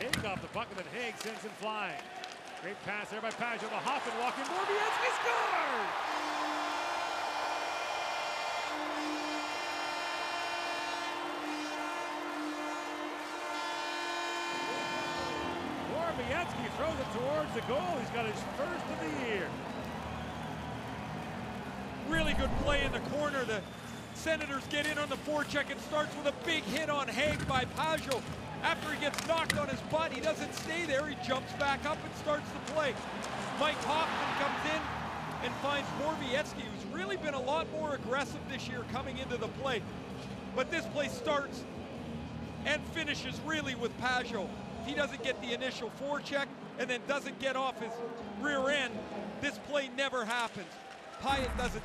Hagg off the and then Hagg sends him flying. Great pass there by Pageau. The Hoffman walking. Borowiecki scores! Borowiecki throws it towards the goal. He's got his first of the year. Really good play in the corner. The Senators get in on the forecheck. It starts with a big hit on Hagg by Pageau. After he gets knocked on his butt, he doesn't stay there. He jumps back up and starts the play. Mike Hoffman comes in and finds Borowiecki, who's really been a lot more aggressive this year coming into the play. But this play starts and finishes really with Pageau. He doesn't get the initial forecheck and then doesn't get off his rear end, this play never happens. Pyatt does it